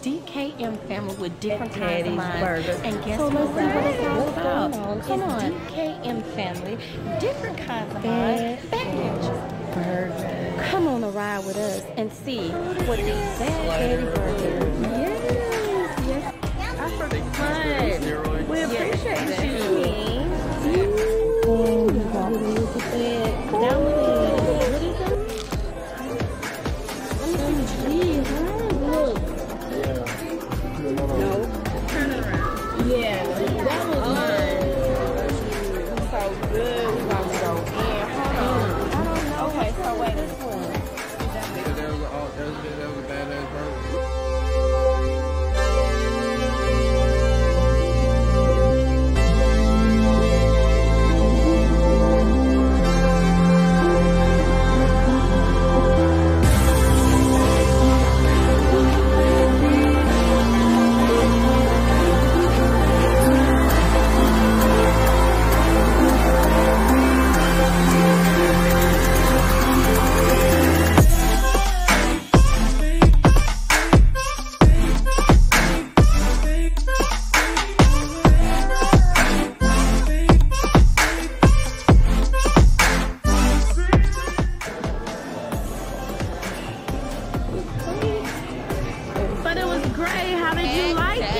DKM family with different kinds of Teddy's minds. Burger. And guess So what let's see what it's all What's about. going on? Come It's on. DKM family, different kinds of. Bad Come on a ride with us and see what these Bad Daddy burgers. Yes, How did you like it?